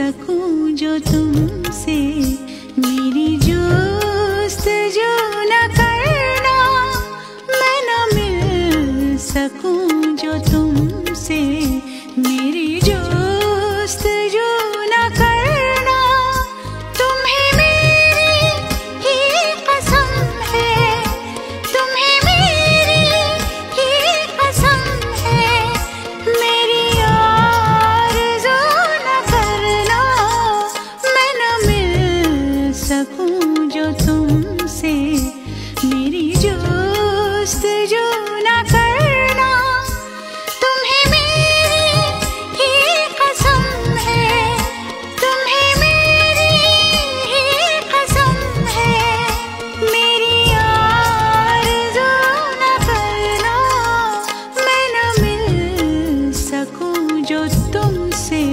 सकूँ जो तुमसे। मेरी जोस्त जो न करना मैं न मिल सकूँ। जो तुमसे, मेरी जोस्त जो ना करना, तुम्हें मेरी ही कसम है, तुम्हें मेरी ही कसम है, मेरी जो ना करना, मैं ना मिल सकूँ जो तुमसे।